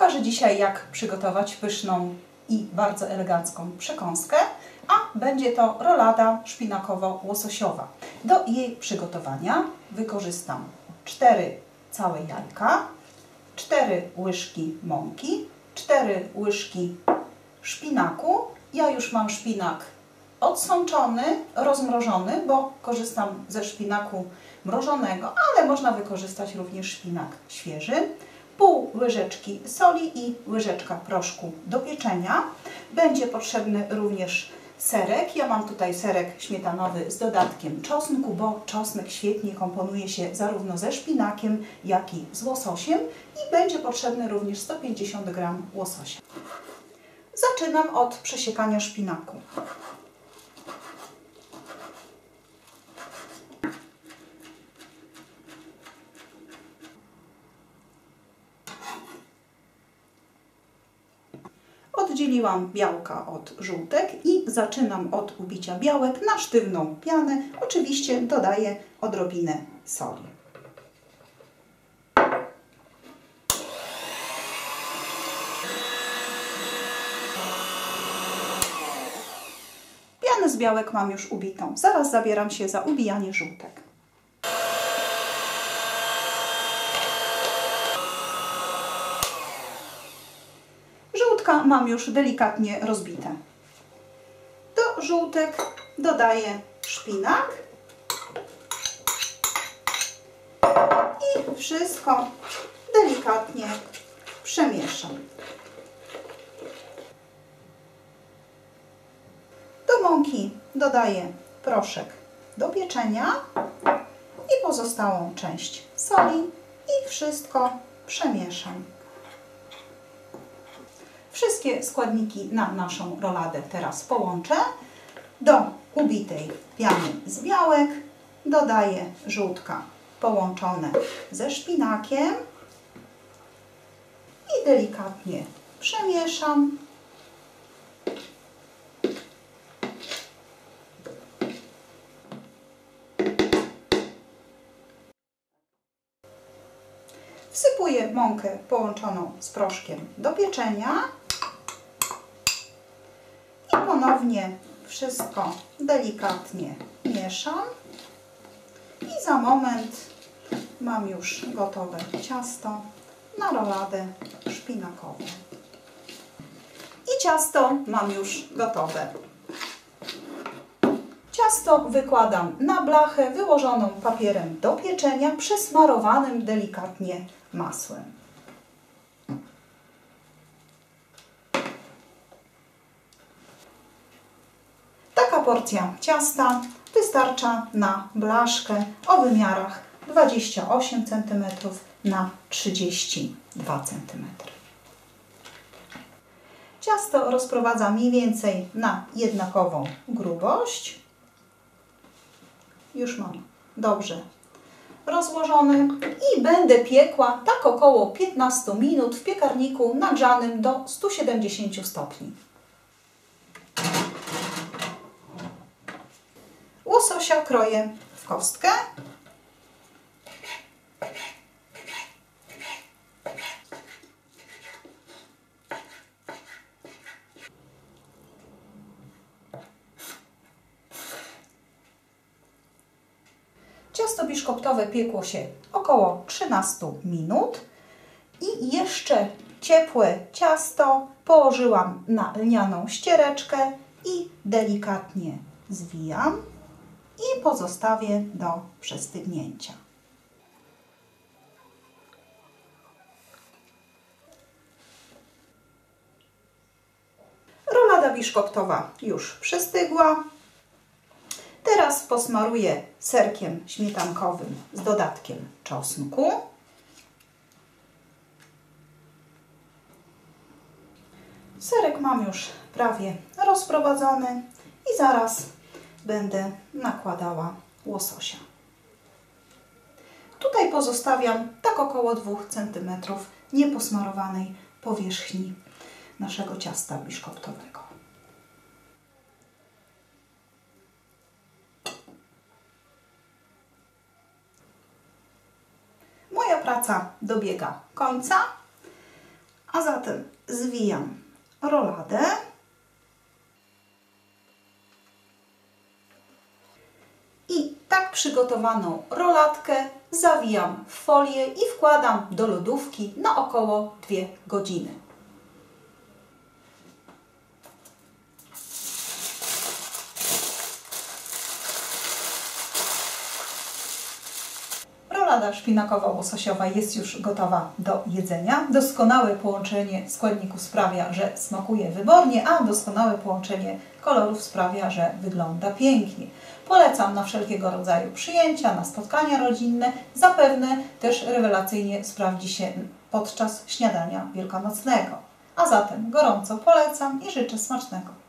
Pokażę dzisiaj, jak przygotować pyszną i bardzo elegancką przekąskę, a będzie to rolada szpinakowo-łososiowa. Do jej przygotowania wykorzystam 4 całe jajka, 4 łyżki mąki, 4 łyżki szpinaku. Ja już mam szpinak odsączony, rozmrożony, bo korzystam ze szpinaku mrożonego, ale można wykorzystać również szpinak świeży. Pół łyżeczki soli i łyżeczka proszku do pieczenia. Będzie potrzebny również serek. Ja mam tutaj serek śmietanowy z dodatkiem czosnku, bo czosnek świetnie komponuje się zarówno ze szpinakiem, jak i z łososiem i będzie potrzebny również 150 g łososia. Zaczynam od przesiekania szpinaku. Oddzieliłam białka od żółtek i zaczynam od ubicia białek na sztywną pianę. Oczywiście dodaję odrobinę soli. Pianę z białek mam już ubitą. Zaraz zabieram się za ubijanie żółtek. Żółtka mam już delikatnie rozbite. Do żółtek dodaję szpinak i wszystko delikatnie przemieszam. Do mąki dodaję proszek do pieczenia i pozostałą część soli i wszystko przemieszam. Wszystkie składniki na naszą roladę teraz połączę. Do ubitej piany z białek dodaję żółtka połączone ze szpinakiem i delikatnie przemieszam. Wsypuję mąkę połączoną z proszkiem do pieczenia i ponownie wszystko delikatnie mieszam i za moment mam już gotowe ciasto na roladę szpinakową. I ciasto mam już gotowe. Ciasto wykładam na blachę wyłożoną papierem do pieczenia, przesmarowanym delikatnie masłem. Porcja ciasta wystarcza na blaszkę o wymiarach 28 cm na 32 cm. Ciasto rozprowadza mniej więcej na jednakową grubość. Już mam dobrze rozłożone i będę piekła tak około 15 minut w piekarniku nagrzanym do 170 stopni. Łososia kroję w kostkę. Ciasto biszkoptowe piekło się około 13 minut i jeszcze ciepłe ciasto położyłam na lnianą ściereczkę i delikatnie zwijam i pozostawię do przestygnięcia. Rolada biszkoptowa już przystygła. Teraz posmaruję serkiem śmietankowym z dodatkiem czosnku. Serek mam już prawie rozprowadzony i zaraz będę nakładała łososia. Tutaj pozostawiam tak około 2 cm nieposmarowanej powierzchni naszego ciasta biszkoptowego. Moja praca dobiega końca, A zatem zwijam roladę. I tak przygotowaną rolatkę zawijam w folię i wkładam do lodówki na około 2 godziny. Rolada szpinakowo-łososiowa jest już gotowa do jedzenia. Doskonałe połączenie składników sprawia, że smakuje wybornie, a doskonałe połączenie kolorów sprawia, że wygląda pięknie. Polecam na wszelkiego rodzaju przyjęcia, na spotkania rodzinne. Zapewne też rewelacyjnie sprawdzi się podczas śniadania wielkanocnego. A zatem gorąco polecam i życzę smacznego.